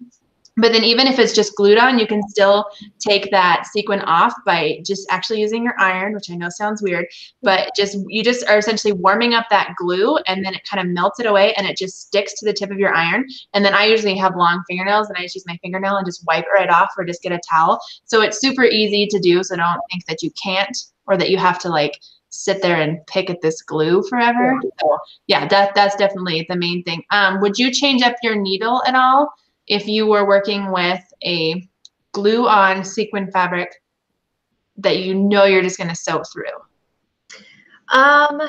But then even if it's just glued on, you can still take that sequin off by just actually using your iron, which I know sounds weird, but just you just are essentially warming up that glue and then it kind of melts it away and it just sticks to the tip of your iron. And then I usually have long fingernails and I just use my fingernail and just wipe it right off or just get a towel. So it's super easy to do. So don't think that you can't or that you have to like sit there and pick at this glue forever. So yeah, that that's definitely the main thing. Um, would you change up your needle at all? If you were working with a glue on sequin fabric that you know you're just going to sew through? Um,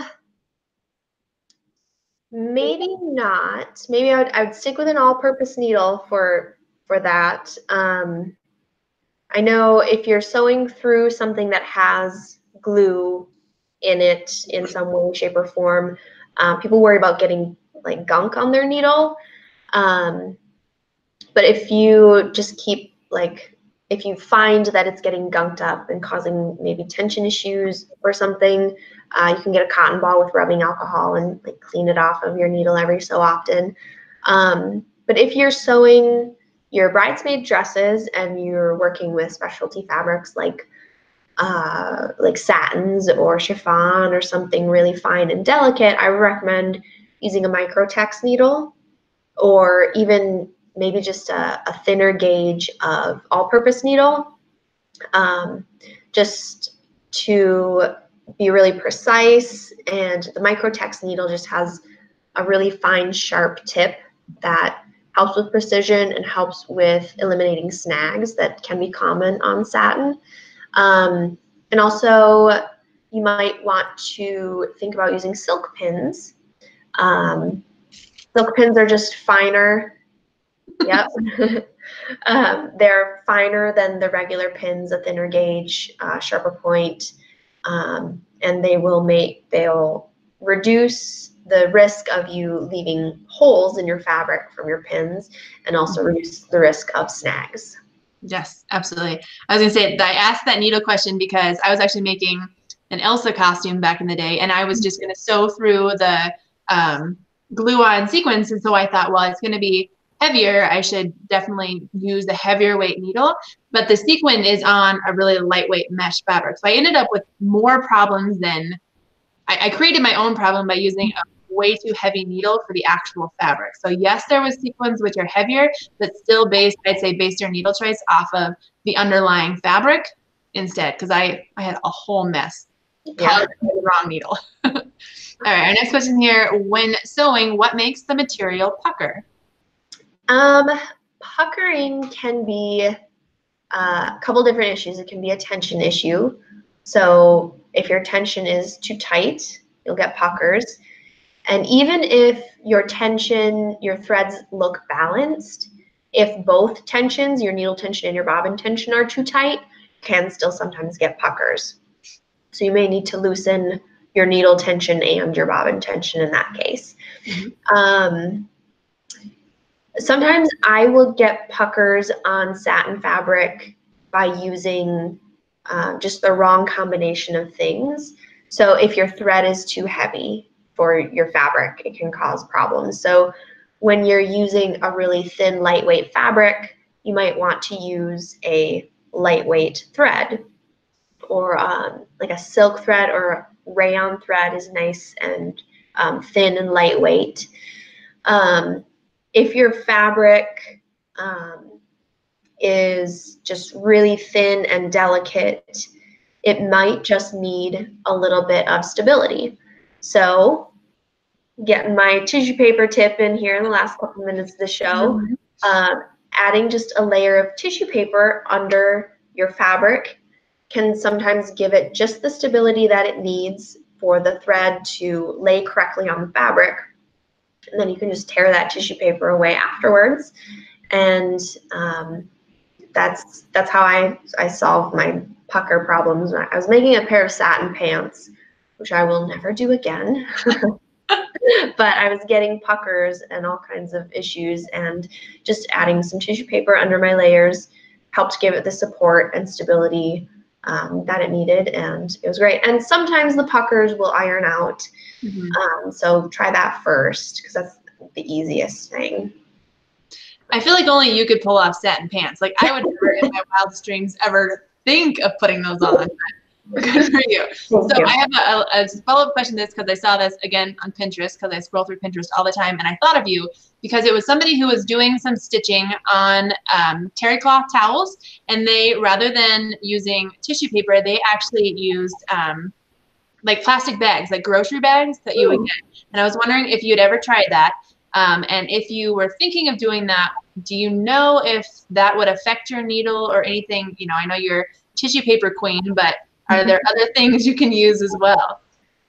maybe not. Maybe I would, I would stick with an all-purpose needle for for that. Um, I know if you're sewing through something that has glue in it in some way, shape, or form, um, people worry about getting like gunk on their needle. Um, but if you just keep like if you find that it's getting gunked up and causing maybe tension issues or something, uh, you can get a cotton ball with rubbing alcohol and like clean it off of your needle every so often. Um, but if you're sewing your bridesmaid dresses and you're working with specialty fabrics like uh, like satins or chiffon or something really fine and delicate, I would recommend using a microtex needle or even maybe just a, a thinner gauge of all-purpose needle, um, just to be really precise. And the Microtex needle just has a really fine, sharp tip that helps with precision and helps with eliminating snags that can be common on satin. Um, and also, you might want to think about using silk pins. Um, silk pins are just finer yep. um, they're finer than the regular pins, a thinner gauge, uh, sharper point, um, and they will make, they'll reduce the risk of you leaving holes in your fabric from your pins and also mm-hmm. reduce the risk of snags. Yes, absolutely. I was going to say, I asked that needle question because I was actually making an Elsa costume back in the day, and I was just going to sew through the um, glue on sequins. And so I thought, well, it's going to be heavier, I should definitely use a heavier weight needle. But the sequin is on a really lightweight mesh fabric. So I ended up with more problems than I, I created my own problem by using a way too heavy needle for the actual fabric. So yes, there was sequins which are heavier, but still based, I'd say based your needle choice off of the underlying fabric instead, because I, I had a whole mess. Yeah. The wrong needle. All right, our next question here. When sewing, what makes the material pucker? Um, puckering can be uh, a couple different issues. It can be a tension issue. So if your tension is too tight, you'll get puckers. And even if your tension, your threads look balanced, if both tensions, your needle tension and your bobbin tension are too tight, can still sometimes get puckers. So you may need to loosen your needle tension and your bobbin tension in that case. Mm-hmm. Um, sometimes I will get puckers on satin fabric by using um, just the wrong combination of things. So if your thread is too heavy for your fabric, it can cause problems. So when you're using a really thin, lightweight fabric, you might want to use a lightweight thread or um, like a silk thread or rayon thread is nice and um, thin and lightweight. Um, if your fabric um, is just really thin and delicate, it might just need a little bit of stability. So getting my tissue paper tip in here in the last couple minutes of the show, mm-hmm. adding just a layer of tissue paper under your fabric can sometimes give it just the stability that it needs for the thread to lay correctly on the fabric and then you can just tear that tissue paper away afterwards. And um, that's that's how I I solved my pucker problems. I was making a pair of satin pants, which I will never do again. but I was getting puckers and all kinds of issues, and just adding some tissue paper under my layers helped give it the support and stability um, that it needed, and it was great. And sometimes the puckers will iron out, mm-hmm. um, so try that first because that's the easiest thing. I feel like only you could pull off satin pants. Like I would never in my wildest dreams ever think of putting those on. Good for you. so I have a, a follow-up question to this because I saw this again on Pinterest because I scroll through Pinterest all the time, and I thought of you because it was somebody who was doing some stitching on um, terry cloth towels, and they rather than using tissue paper, they actually used um, like plastic bags, like grocery bags that you Ooh. would get. And I was wondering if you'd ever tried that, um, and if you were thinking of doing that, do you know if that would affect your needle or anything? You know, I know you're tissue paper queen, but are there other things you can use as well?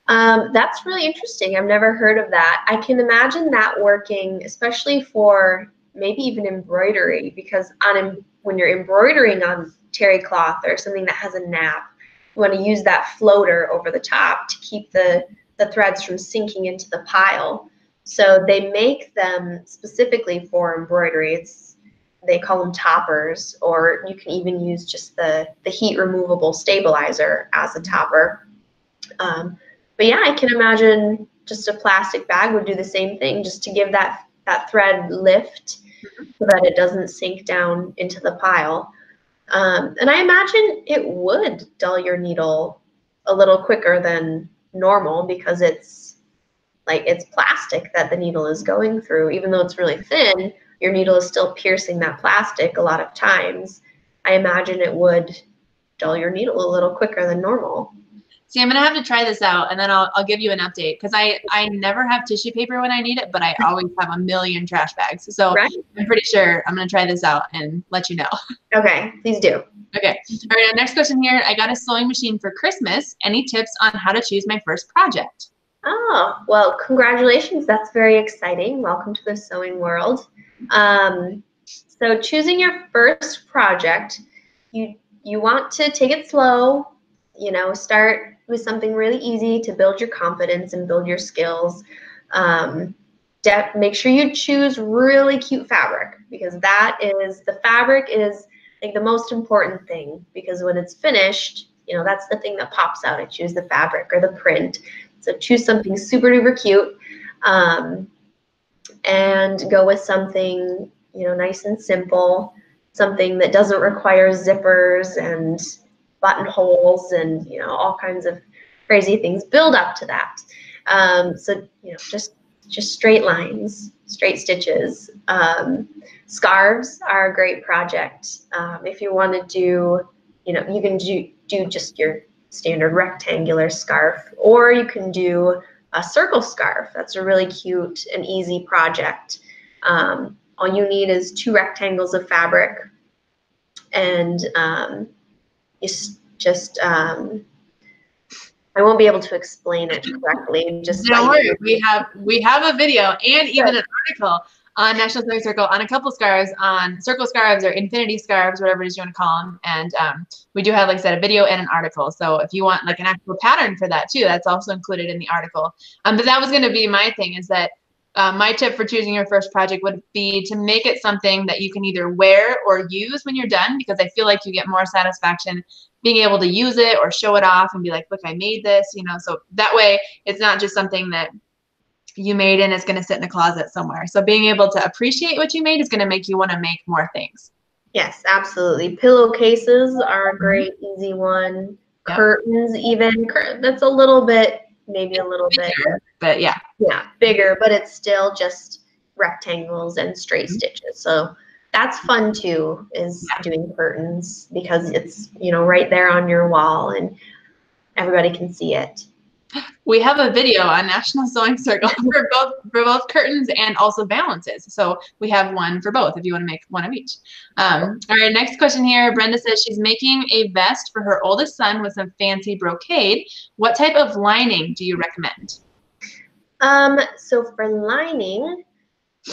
Um, that's really interesting. I've never heard of that. I can imagine that working, especially for maybe even embroidery, because on when you're embroidering on terry cloth or something that has a nap, you want to use that floater over the top to keep the, the threads from sinking into the pile. So they make them specifically for embroidery. It's they call them toppers, or you can even use just the, the heat removable stabilizer as a topper. Um, but yeah, I can imagine just a plastic bag would do the same thing, just to give that, that thread lift so that it doesn't sink down into the pile. Um, and I imagine it would dull your needle a little quicker than normal because it's like it's plastic that the needle is going through, even though it's really thin your needle is still piercing that plastic a lot of times, I imagine it would dull your needle a little quicker than normal. See, I'm gonna have to try this out, and then I'll, I'll give you an update because I I never have tissue paper when I need it, but I always have a million trash bags. So right. I'm pretty sure I'm gonna try this out and let you know. Okay, please do. Okay. All right. Next question here. I got a sewing machine for Christmas. Any tips on how to choose my first project? Oh well, congratulations. That's very exciting. Welcome to the sewing world. Um, so choosing your first project, you you want to take it slow. You know, start with something really easy to build your confidence and build your skills. Um, make sure you choose really cute fabric because that is the fabric is like the most important thing because when it's finished, you know, that's the thing that pops out. I choose the fabric or the print. So choose something super duper cute. Um, and go with something you know, nice and simple, something that doesn't require zippers and buttonholes and, you know, all kinds of crazy things build up to that. Um, so, you know, just just straight lines, straight stitches. Um, scarves are a great project. Um, if you want to do, you know, you can do, do just your standard rectangular scarf, or you can do a circle scarf. That's a really cute and easy project. Um, all you need is two rectangles of fabric and you just, um, I won't be able to explain it correctly. Just don't worry, we have we have a video and even an article on National Sewing Circle on a couple scarves, on circle scarves or infinity scarves, whatever it is you want to call them. And um, we do have, like I said, a video and an article. So if you want like an actual pattern for that too, that's also included in the article. Um, but that was going to be my thing is that uh, my tip for choosing your first project would be to make it something that you can either wear or use when you're done because I feel like you get more satisfaction being able to use it or show it off and be like, look, I made this, you know. So that way it's not just something that you made and it's going to sit in a closet somewhere. So being able to appreciate what you made is going to make you want to make more things. Yes, absolutely. Pillowcases are a great easy one. Yep. Curtains, even that's a little bit, maybe a little bigger, bit, but yeah, yeah, bigger, but it's still just rectangles and straight mm-hmm. stitches. So that's fun too. Is yeah. doing curtains because it's you know right there on your wall and everybody can see it we have a video on National Sewing Circle for both for both curtains and also valances. So we have one for both if you want to make one of each. Um, all right, next question here. Brenda says she's making a vest for her oldest son with some fancy brocade. What type of lining do you recommend? Um, so for lining,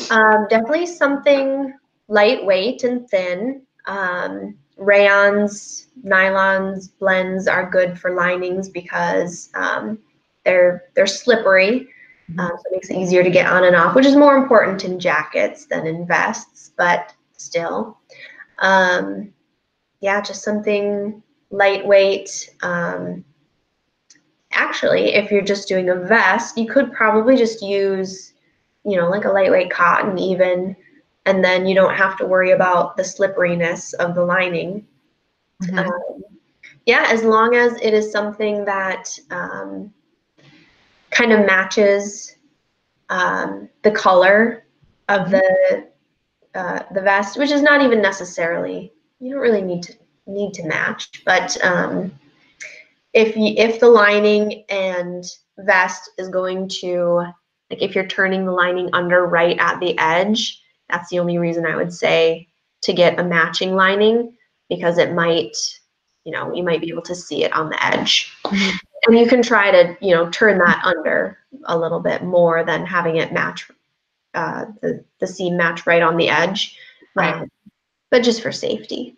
um, definitely something lightweight and thin. Um, rayons, nylons, blends are good for linings because um, they're they're slippery, mm-hmm. um, so it makes it easier to get on and off, which is more important in jackets than in vests, but still, um, yeah, just something lightweight. Um, actually, if you're just doing a vest, you could probably just use, you know, like a lightweight cotton even, and then you don't have to worry about the slipperiness of the lining. Mm-hmm. Um, yeah, as long as it is something that um, kind of matches um, the color of the uh, the vest, which is not even necessarily you don't really need to need to match, but um, if you, if the lining and vest is going to like if you're turning the lining under right at the edge, that's the only reason I would say to get a matching lining because it might you know you might be able to see it on the edge. And you can try to you know turn that under a little bit more than having it match uh, the the seam match right on the edge, right? Um, but just for safety.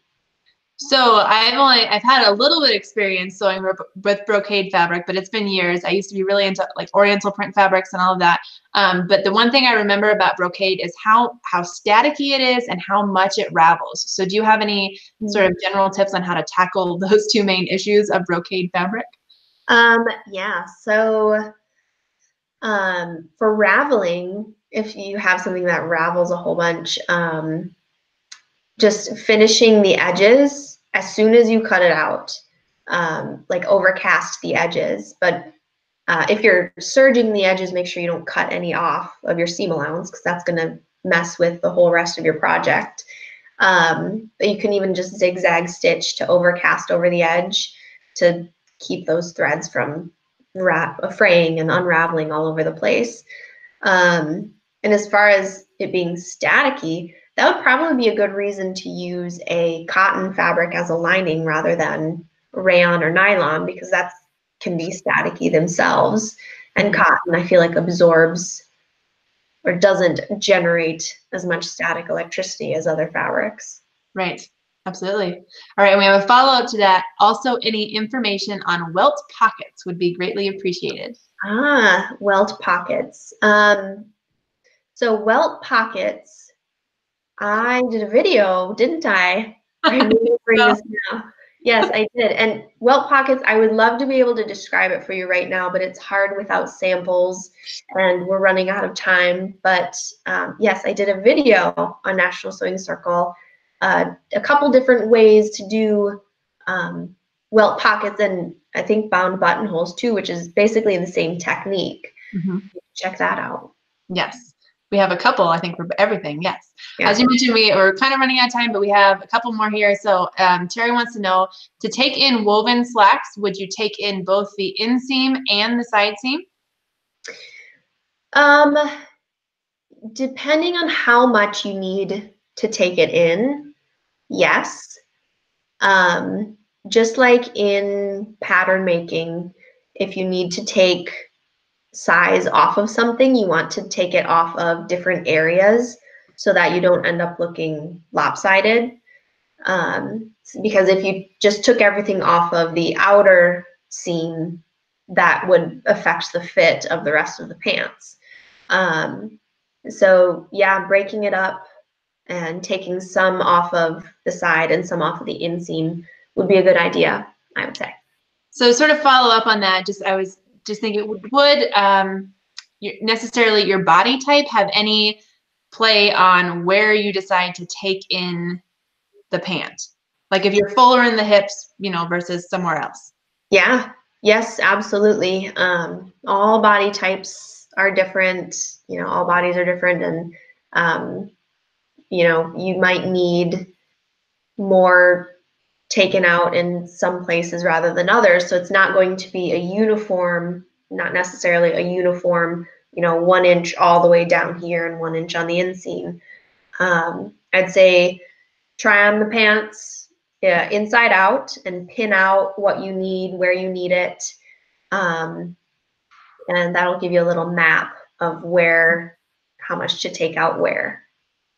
So I've only I've had a little bit of experience sewing with brocade fabric, but it's been years. I used to be really into like Oriental print fabrics and all of that. Um, but the one thing I remember about brocade is how how staticky it is and how much it ravels. So do you have any sort of general tips on how to tackle those two main issues of brocade fabric? Um, yeah, so um, for raveling, if you have something that ravels a whole bunch, um, just finishing the edges as soon as you cut it out, um, like overcast the edges. But uh, if you're serging the edges, make sure you don't cut any off of your seam allowance because that's going to mess with the whole rest of your project. Um, but you can even just zigzag stitch to overcast over the edge to keep those threads from wrap, fraying and unraveling all over the place. Um, and as far as it being staticky, that would probably be a good reason to use a cotton fabric as a lining rather than rayon or nylon because that can be staticky themselves. And mm-hmm. cotton, I feel like, absorbs or doesn't generate as much static electricity as other fabrics. Right. Absolutely. All right, and we have a follow-up to that. Also, any information on welt pockets would be greatly appreciated. Ah, welt pockets. Um, so welt pockets, I did a video, didn't I? I this now. Yes, I did. And welt pockets, I would love to be able to describe it for you right now, but it's hard without samples and we're running out of time. But um, yes, I did a video on National Sewing Circle, uh, a couple different ways to do um, welt pockets and I think bound buttonholes too, which is basically the same technique. Mm-hmm. Check that out. Yes. We have a couple, I think, for everything. Yes. Yeah. As you mentioned, we, we're kind of running out of time, but we have a couple more here. So um, Terry wants to know, to take in woven slacks, would you take in both the inseam and the side seam? Um, depending on how much you need to take it in, yes. Um, just like in pattern making, if you need to take size off of something, you want to take it off of different areas so that you don't end up looking lopsided. Um, because if you just took everything off of the outer seam, that would affect the fit of the rest of the pants. Um, so yeah, breaking it up and taking some off of the side and some off of the inseam would be a good idea, I would say. So sort of follow up on that, just I was just thinking, would, would um, necessarily your body type have any play on where you decide to take in the pant? Like if you're fuller in the hips, you know, versus somewhere else. Yeah. Yes, absolutely. Um, all body types are different. You know, all bodies are different, and um, you know, you might need more taken out in some places rather than others. So it's not going to be a uniform, not necessarily a uniform, you know, one inch all the way down here and one inch on the inseam. Um, I'd say try on the pants yeah, inside out and pin out what you need, where you need it. Um, and that'll give you a little map of where, how much to take out where.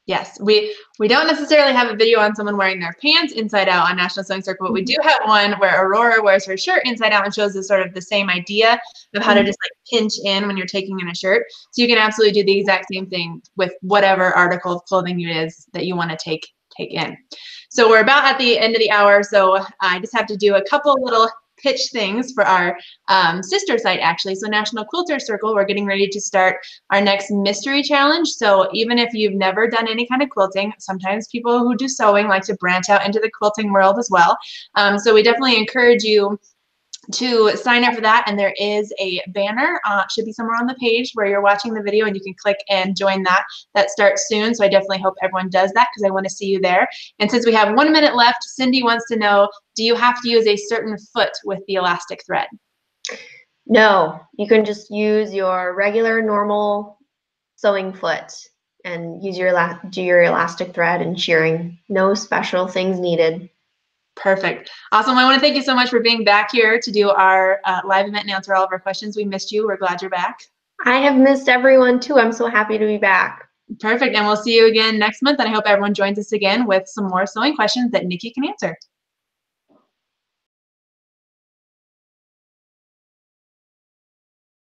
Yes, we we don't necessarily have a video on someone wearing their pants inside out on National Sewing Circle, but we do have one where Aurora wears her shirt inside out and shows us sort of the same idea of how to mm-hmm. just like pinch in when you're taking in a shirt. So you can absolutely do the exact same thing with whatever article of clothing it is that you want to take take in. So we're about at the end of the hour, so I just have to do a couple little pitch things for our um, sister site actually. So National Quilter Circle, we're getting ready to start our next mystery challenge. So even if you've never done any kind of quilting, sometimes people who do sewing like to branch out into the quilting world as well. Um, so we definitely encourage you to sign up for that and there is a banner uh, should be somewhere on the page where you're watching the video and you can click and join that. That starts soon so i definitely hope everyone does that because i want to see you there. And since we have one minute left cindy wants to know do you have to use a certain foot with the elastic thread? No you can just use your regular normal sewing foot and use your do your elastic thread and shirring. No special things needed Perfect. Awesome. I want to thank you so much for being back here to do our uh, live event and answer all of our questions. We missed you. We're glad you're back. I have missed everyone too. I'm so happy to be back. Perfect. And we'll see you again next month. And I hope everyone joins us again with some more sewing questions that Nicki can answer.